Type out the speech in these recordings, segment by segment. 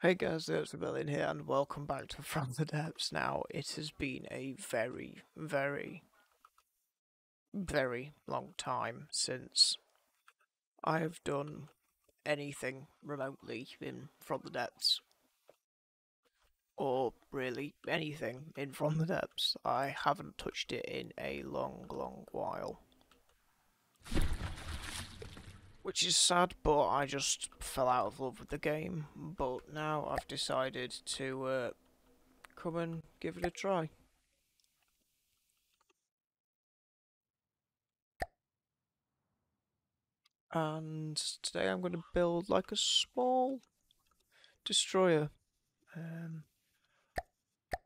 Hey guys, it's Rebellion here, and welcome back to From the Depths. Now, it has been a very, very, very long time since I have done anything remotely in From the Depths. Or really anything in From the Depths. I haven't touched it in a long, long while which is sad, but I just fell out of love with the game. But now I've decided to uh, come and give it a try. And today I'm going to build like a small destroyer. Um,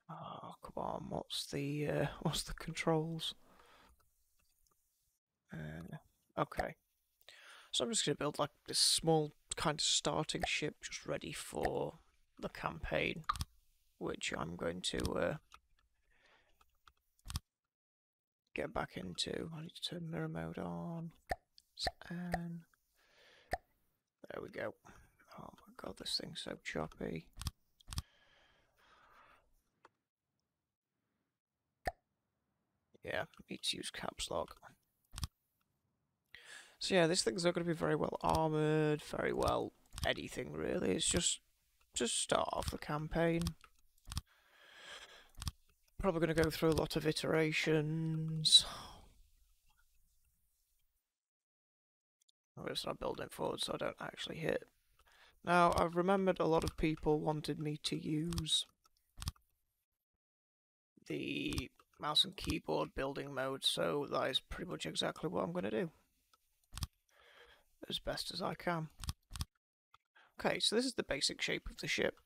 oh come on, what's the uh, what's the controls? Uh, okay. So I'm just going to build like this small kind of starting ship just ready for the campaign, which I'm going to uh, get back into. I need to turn mirror mode on. And there we go. Oh my god, this thing's so choppy. Yeah, need to use caps lock. So yeah, this thing's not going to be very well armoured, very well anything really. It's just, just start off the campaign. Probably going to go through a lot of iterations. I'm going to start building forward so I don't actually hit. Now, I've remembered a lot of people wanted me to use the mouse and keyboard building mode, so that is pretty much exactly what I'm going to do as best as I can. Okay, so this is the basic shape of the ship.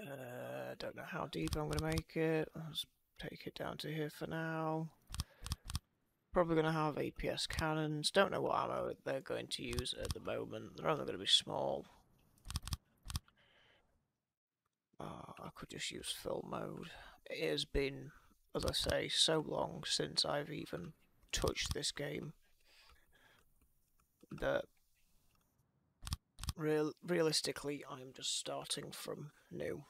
Uh, don't know how deep I'm going to make it. Let's take it down to here for now. Probably going to have APS cannons. Don't know what ammo they're going to use at the moment. They're only going to be small. Uh, I could just use full mode. It has been, as I say, so long since I've even touched this game that real realistically I'm just starting from new.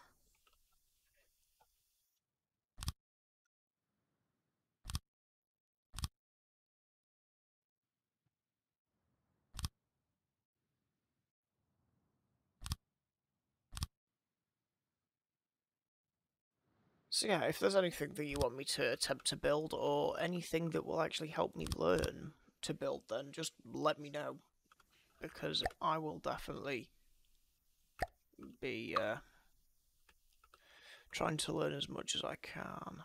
So yeah, if there's anything that you want me to attempt to build or anything that will actually help me learn to build then just let me know. Because I will definitely be uh, trying to learn as much as I can.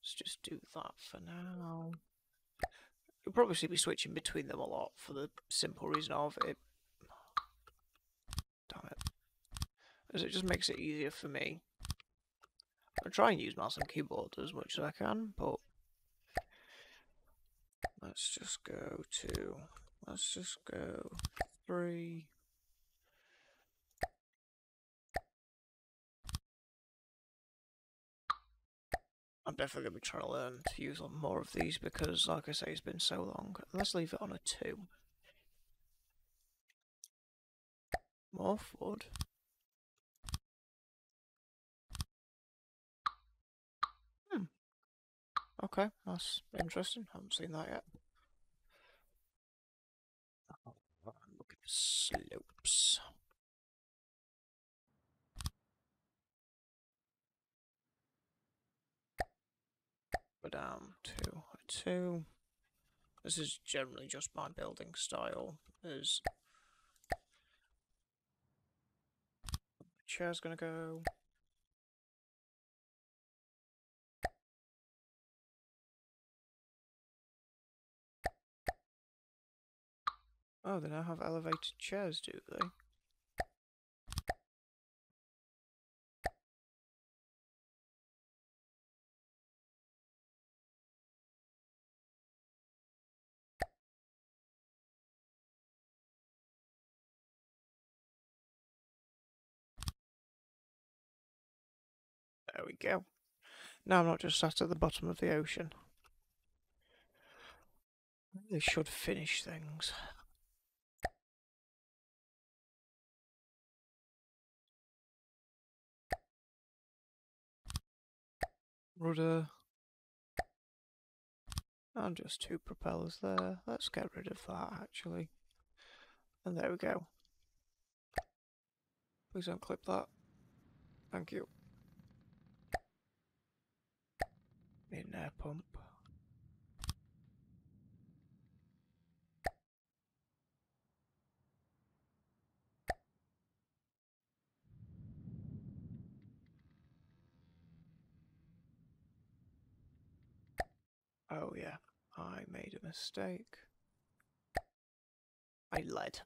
Let's just do that for now. You'll probably see me switching between them a lot for the simple reason of it. Damn it. As it just makes it easier for me I try and use mouse and keyboard as much as I can, but let's just go to, let's just go three. I'm definitely going to be trying to learn to use more of these because, like I say, it's been so long. Let's leave it on a 2. More Okay, that's interesting. Haven't seen that yet. Look at the slopes. Go down to two. This is generally just my building style. Is chair's gonna go. Oh, they now have elevated chairs, do they? There we go. Now I'm not just sat at the bottom of the ocean. They should finish things. Rudder. And uh, just two propellers there. Let's get rid of that actually. And there we go. Please don't clip that. Thank you. In air pump. Oh yeah, I made a mistake. I led.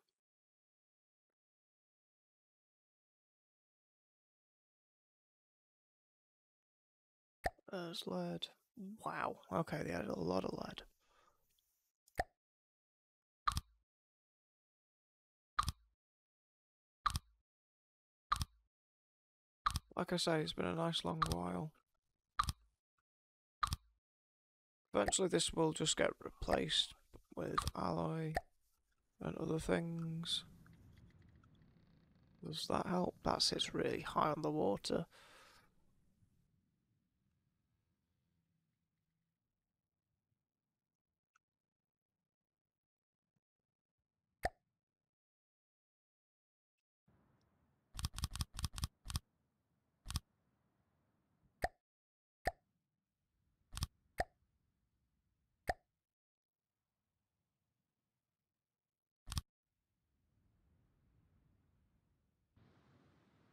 There's lead. Wow. Okay, they added a lot of lead. Like I say, it's been a nice long while. Eventually this will just get replaced with alloy and other things. Does that help? That sits really high on the water.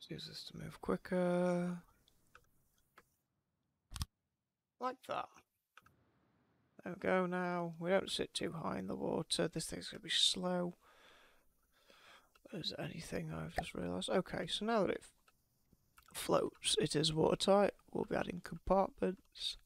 Use this to move quicker. Like that. There we go now. We don't sit too high in the water. This thing's going to be slow. Is anything I've just realised? Okay, so now that it floats, it is watertight. We'll be adding compartments.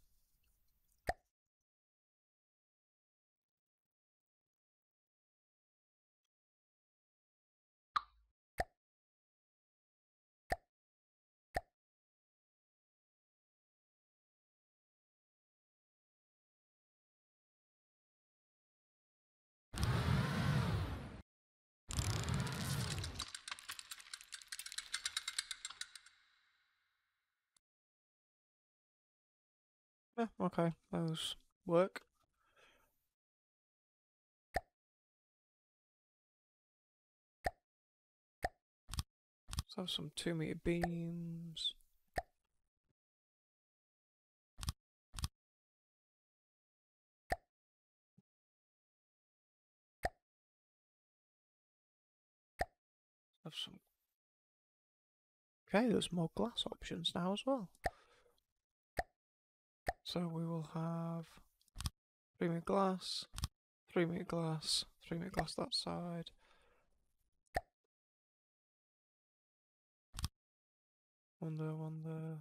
Yeah, okay, those work. Have some two meter beams. Have some. Okay, there's more glass options now as well. So we will have 3 meter glass, 3 meter glass, 3 meter glass that side. One there, one there.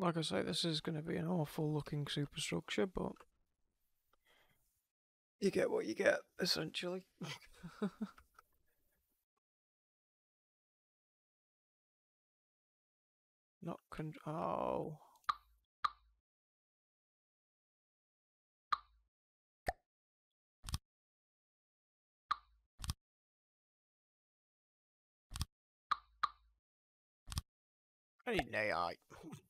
Like I say, this is going to be an awful looking superstructure, but you get what you get, essentially. Not con- oh. I need an AI.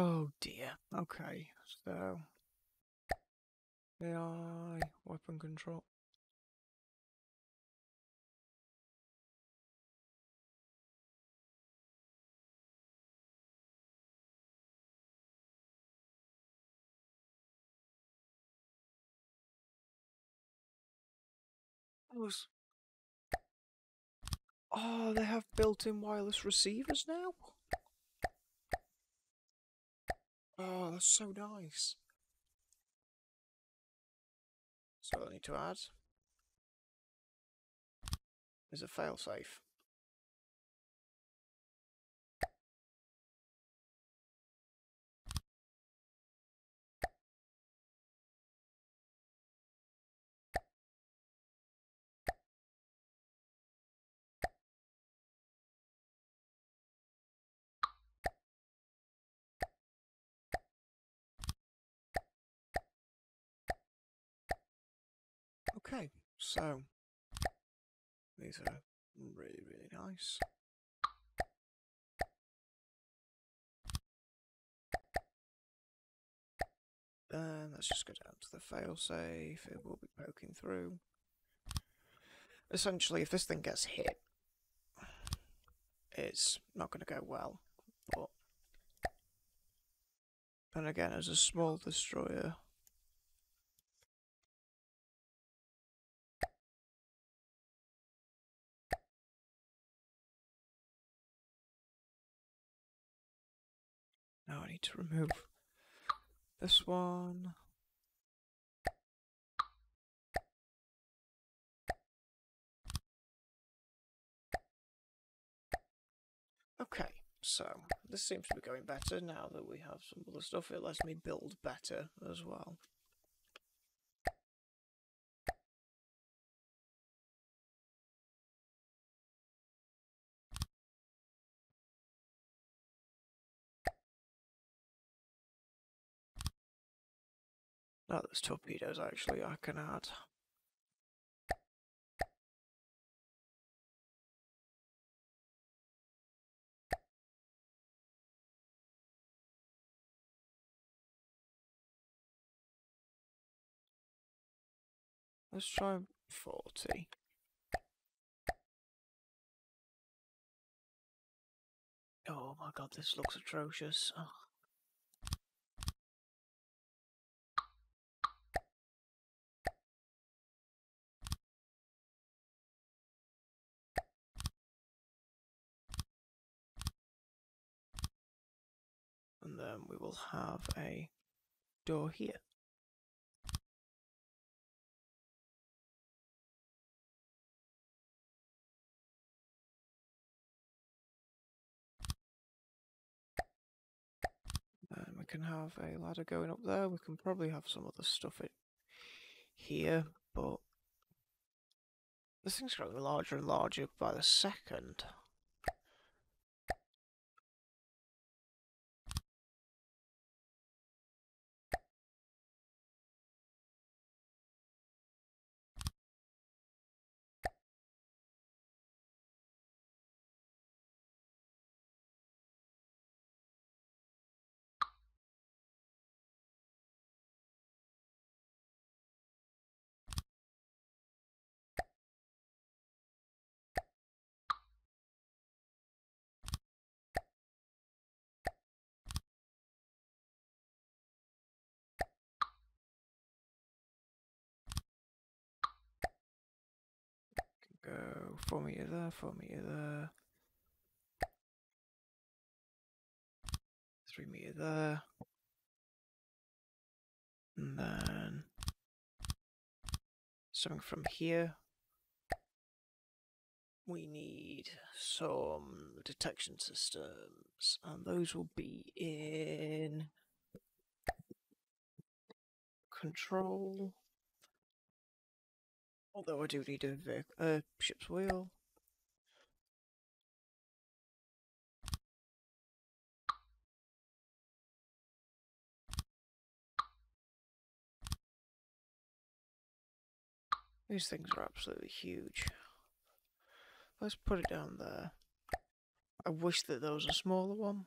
Oh dear. Okay, so AI weapon control. Oh, they have built-in wireless receivers now. Oh, that's so nice. So I need to add is a failsafe. Okay, so these are really, really nice. Then let's just go down to the failsafe, it will be poking through. Essentially, if this thing gets hit, it's not going to go well. But and again, as a small destroyer, Now I need to remove this one. Okay, so this seems to be going better now that we have some other stuff. It lets me build better as well. Oh, there's torpedoes actually I can add. Let's try 40. Oh my god, this looks atrocious. Oh. And we will have a door here. And we can have a ladder going up there. We can probably have some other stuff it here, but this thing's growing larger and larger by the second. Go four meter there, four meter there, three meter there, and then something from here. We need some detection systems, and those will be in control. Although I do need a uh, ship's wheel. These things are absolutely huge. Let's put it down there. I wish that there was a smaller one.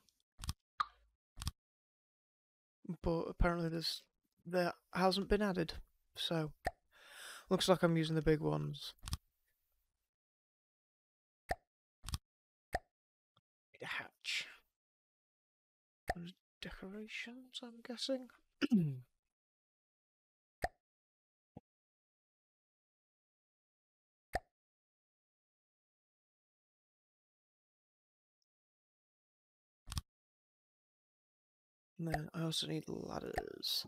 But apparently there's there hasn't been added. So Looks like I'm using the big ones. A hatch. Decorations, I'm guessing. And then I also need ladders.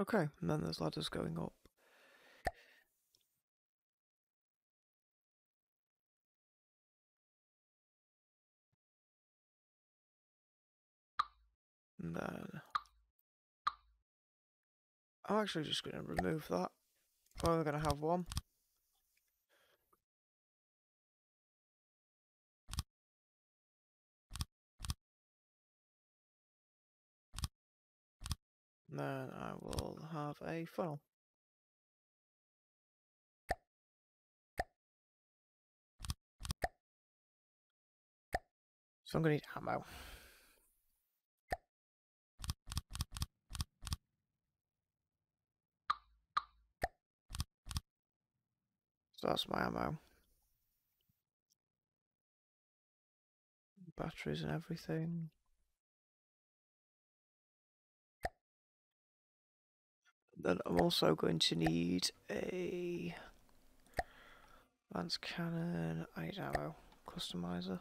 Okay, and then there's ladders going up. And then I'm actually just going to remove that. We're only going to have one. Then I will have a funnel. So I'm going to need ammo. So that's my ammo. Batteries and everything. Then I'm also going to need a lance cannon. I need ammo. Customizer.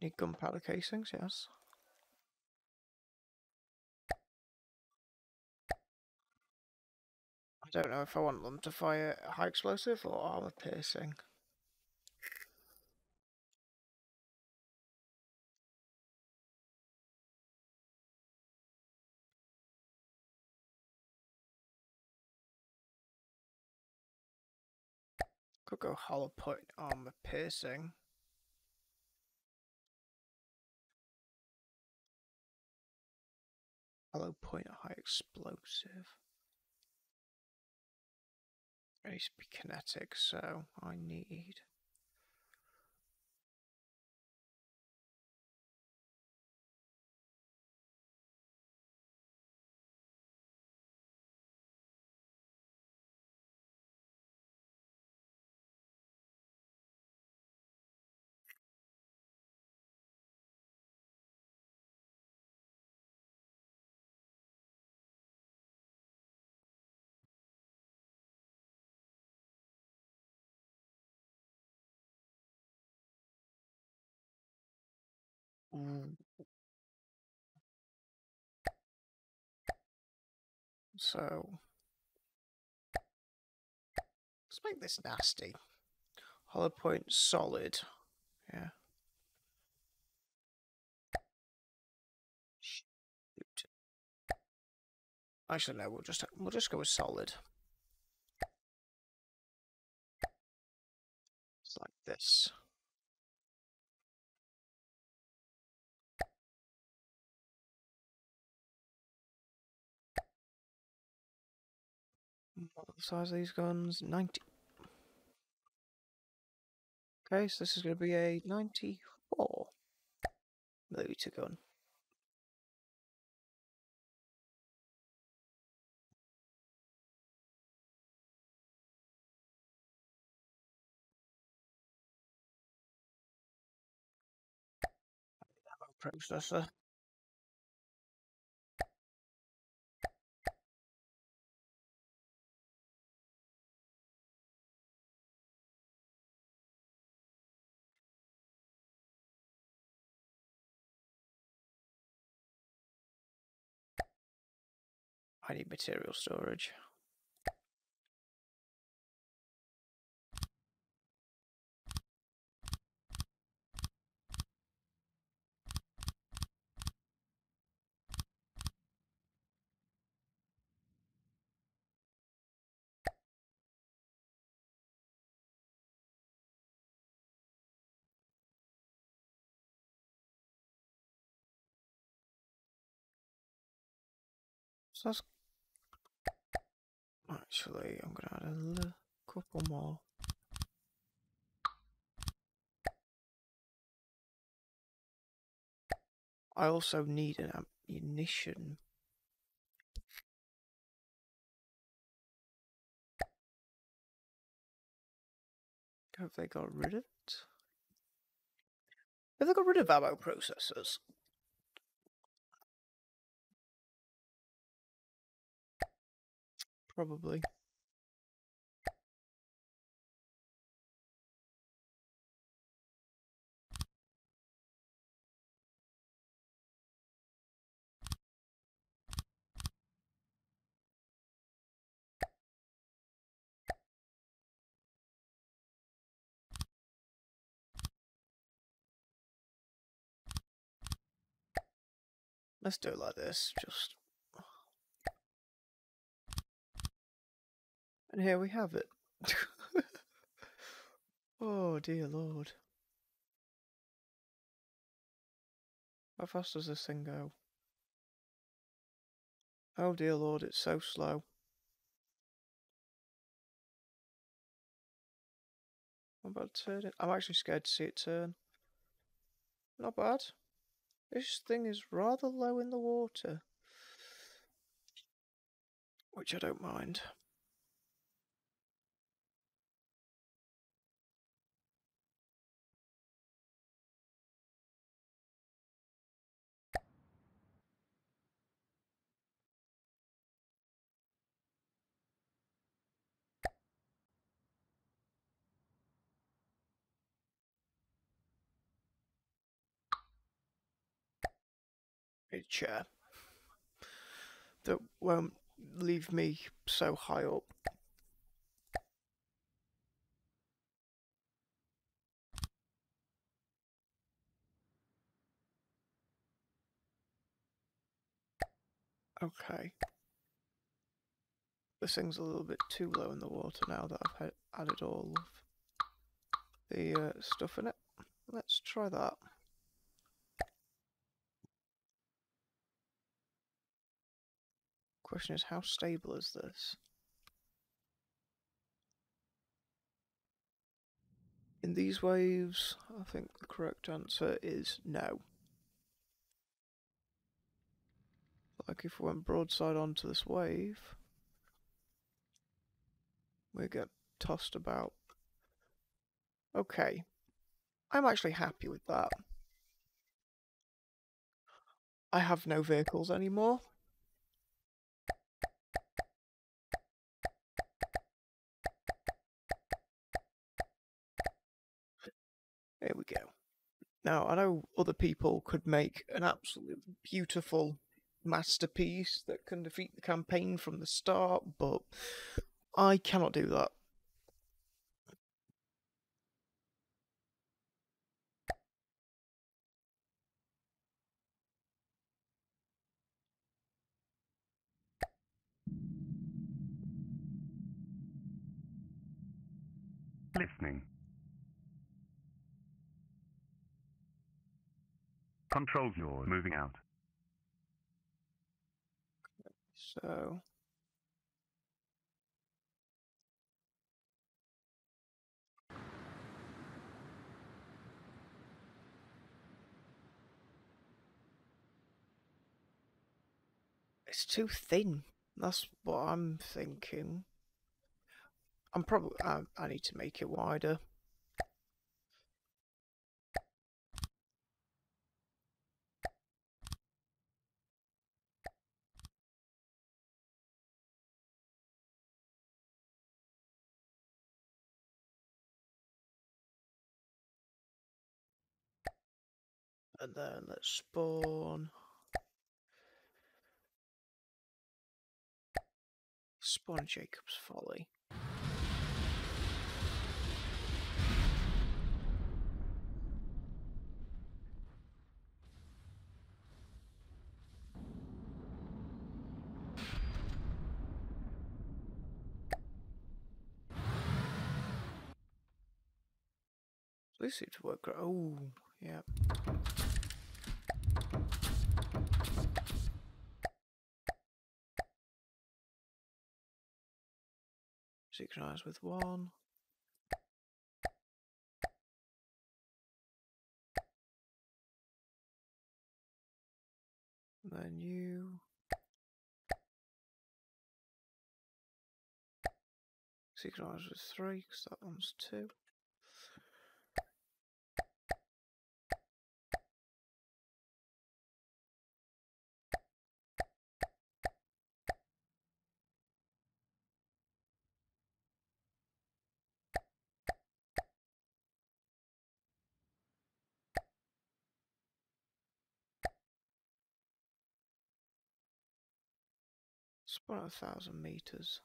Need gunpowder casings, yes. I don't know if I want them to fire high explosive or armor piercing. Could go hollow point armor piercing. Hollow point high explosive. Be kinetic, so I need Mm. So let's make this nasty. Hollow point solid. Yeah. Shoot. Actually no, we'll just we'll just go with solid. It's like this. The size of these guns? 90. Okay, so this is going to be a 94 millimeter gun. processor. I need material storage. So that's actually I'm gonna add a couple more. I also need an ammunition. Have they got rid of it? Have they got rid of ammo processors? Probably. Let's do it like this, just And here we have it. oh dear lord. How fast does this thing go? Oh dear lord, it's so slow. I'm about to turn it. I'm actually scared to see it turn. Not bad. This thing is rather low in the water. Which I don't mind. Chair that won't leave me so high up. Okay. This thing's a little bit too low in the water now that I've added all of the uh, stuff in it. Let's try that. Question is, how stable is this? In these waves, I think the correct answer is no. Like if we went broadside onto this wave, we get tossed about. Okay, I'm actually happy with that. I have no vehicles anymore. There we go. Now, I know other people could make an absolutely beautiful masterpiece that can defeat the campaign from the start, but I cannot do that. Listening. Controls yours. Moving out. So. It's too thin. That's what I'm thinking. I'm probably. I, I need to make it wider. And let's spawn. Spawn Jacob's Folly. This seems to work. Oh, yeah. Synchronize with one. Then you. Synchronize with three, because that one's two. About a thousand meters.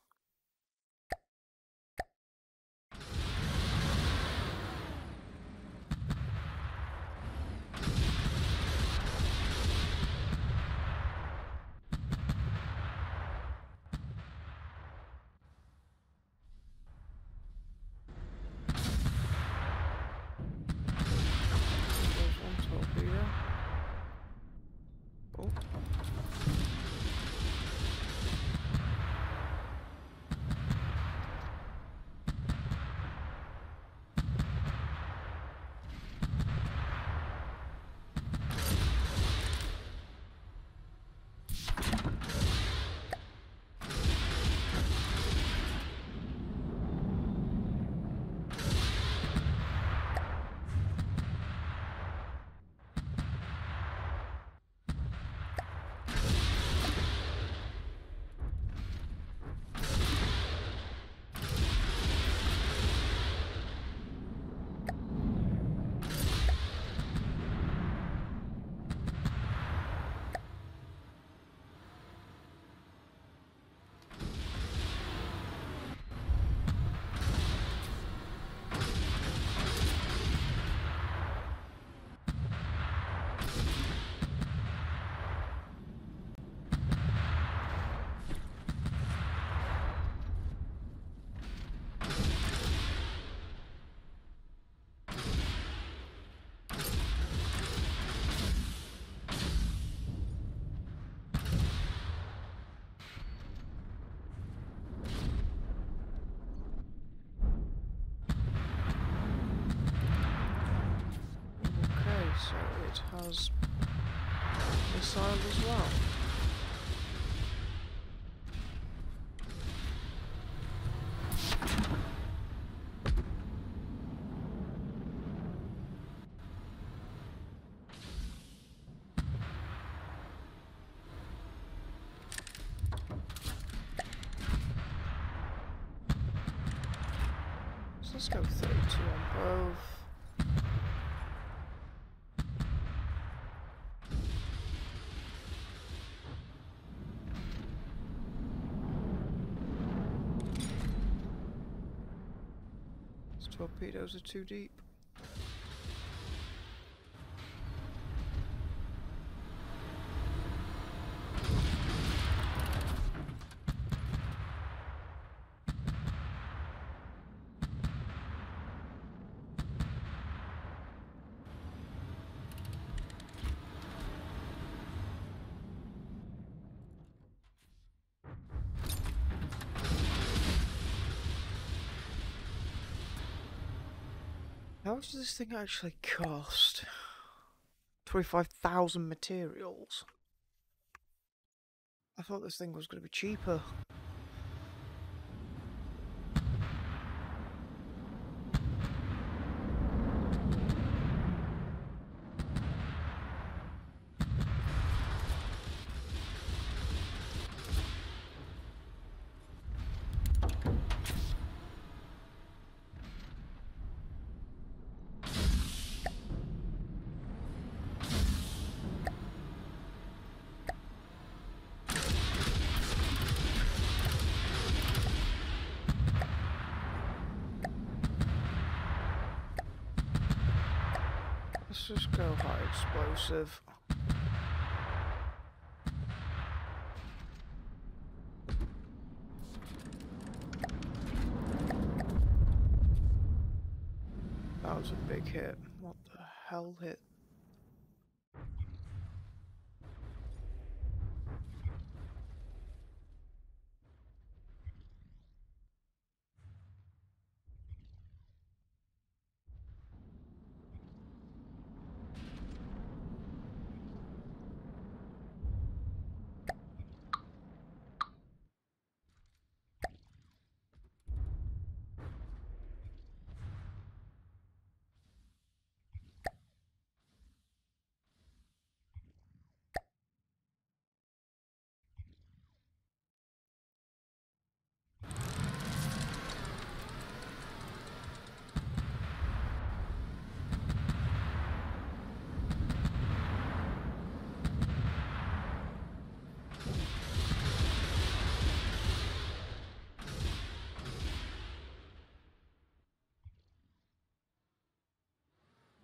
As missile as well. So let's go 32 on both. These torpedoes are too deep. How much does this thing actually cost? 25,000 materials? I thought this thing was going to be cheaper. Let's just go high explosive. That was a big hit. What the hell hit?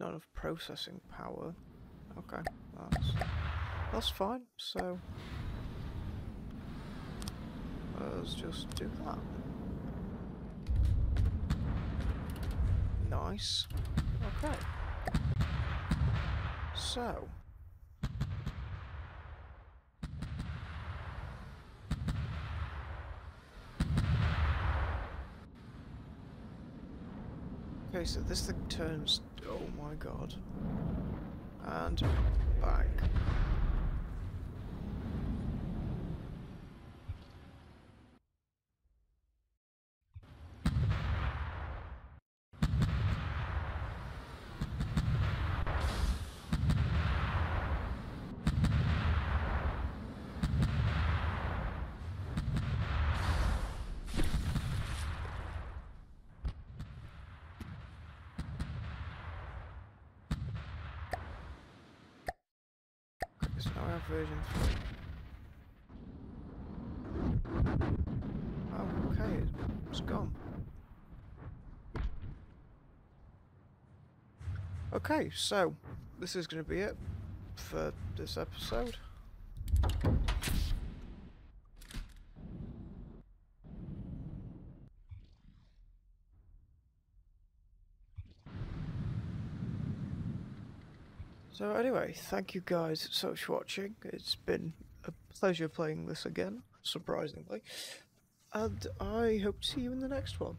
Enough processing power. Okay, that's that's fine. So let's just do that. Nice. Okay. So. Okay, so this thing turns. Oh my god. And back. Okay, so now I have version 3. Oh, okay, it's gone. Okay, so this is going to be it for this episode. So anyway, thank you guys so much for watching. It's been a pleasure playing this again, surprisingly. And I hope to see you in the next one.